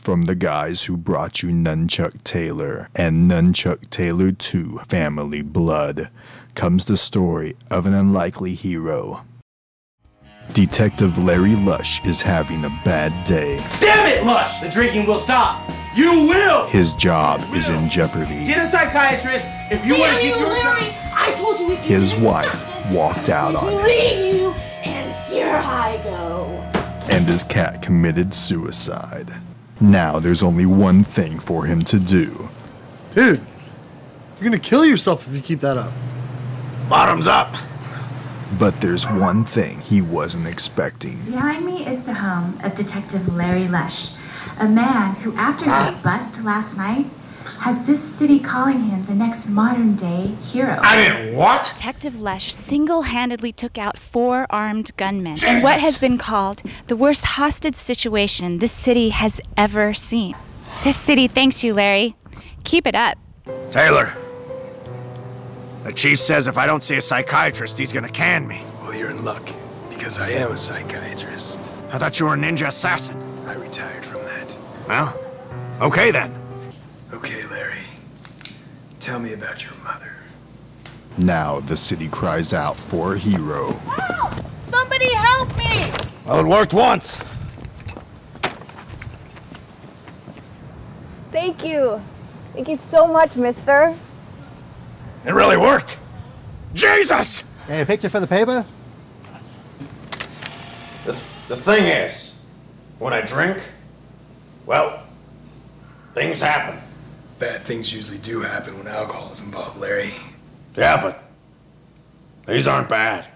From the guys who brought you Nun Chuck Taylor and Nun Chuck Taylor 2 Family Blood comes the story of an unlikely hero. Detective Larry Lush is having a bad day. Damn it, Lush! The drinking will stop. You will. His job is in jeopardy. Get a psychiatrist if you want to Damn keep you, your Larry! job. I told you if you His didn't wife stop walked out on him, Leave you, and here I go. and his cat committed suicide. Now there's only one thing for him to do. Dude, you're gonna kill yourself if you keep that up. Bottoms up. But there's one thing he wasn't expecting. Behind me is the home of Detective Larry Lush, a man who, after his ah. bust last night, has this city calling him the next modern day hero. I mean, what? Detective Lush single handedly took out four armed gunmen in what has been called the worst hostage situation this city has ever seen. This city thanks you, Larry. Keep it up. Taylor. The chief says if I don't see a psychiatrist, he's gonna can me. Well, you're in luck, because I am a psychiatrist. I thought you were a ninja assassin. I retired from that. Well, okay then. Okay, Larry. Tell me about your mother. Now the city cries out for a hero. Somebody help me! Well, it worked once. Thank you. Thank you so much, mister. It really worked. Jesus! Hey, a picture for the paper? The, the thing is, when I drink, well, things happen. Bad things usually do happen when alcohol is involved, Larry. Yeah, but these aren't bad.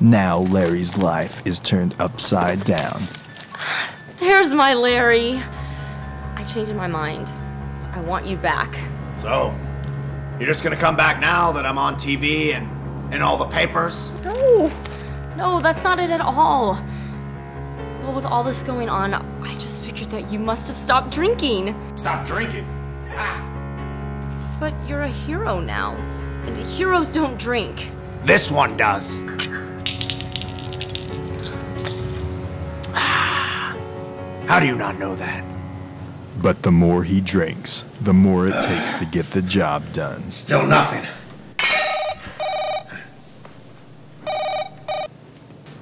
Now Larry's life is turned upside down. There's my Larry. I changed my mind. I want you back. So, you're just gonna come back now that I'm on TV and in all the papers? No, no, that's not it at all. Well, with all this going on, I just figured that you must have stopped drinking. Stop drinking. Ha! But you're a hero now, and heroes don't drink. This one does. How do you not know that? But the more he drinks, the more it takes to get the job done. Still nothing.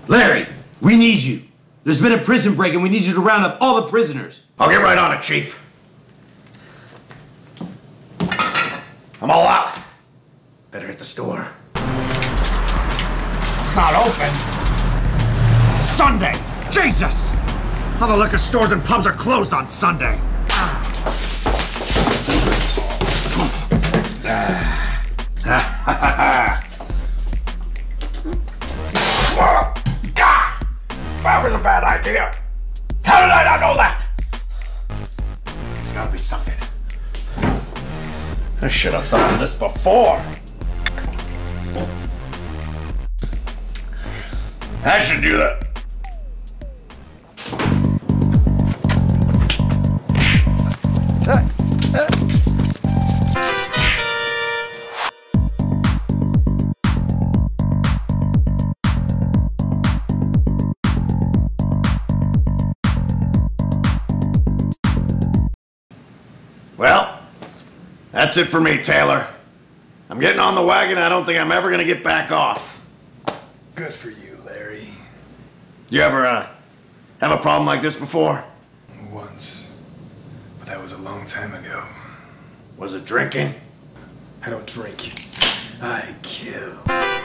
Larry, we need you. There's been a prison break and we need you to round up all the prisoners. I'll get right on it, Chief. I'm all out. Better the store. It's not open. Sunday. Jesus! All the liquor stores and pubs are closed on Sunday. That was a bad idea. How did I not know that? There's gotta be something. I should have thought of this before. I should do that. Well, that's it for me, Taylor. I'm getting on the wagon. I don't think I'm ever gonna get back off. Good for you, Larry. You ever uh, have a problem like this before? Once. But that was a long time ago. Was it drinking? I don't drink. I kill.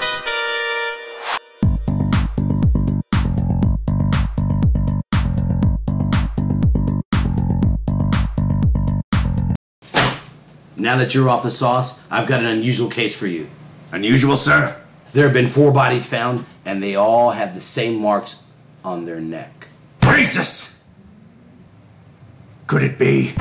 Now that you're off the sauce, I've got an unusual case for you. Unusual, sir? There have been four bodies found, and they all have the same marks on their neck. Jesus! Could it be?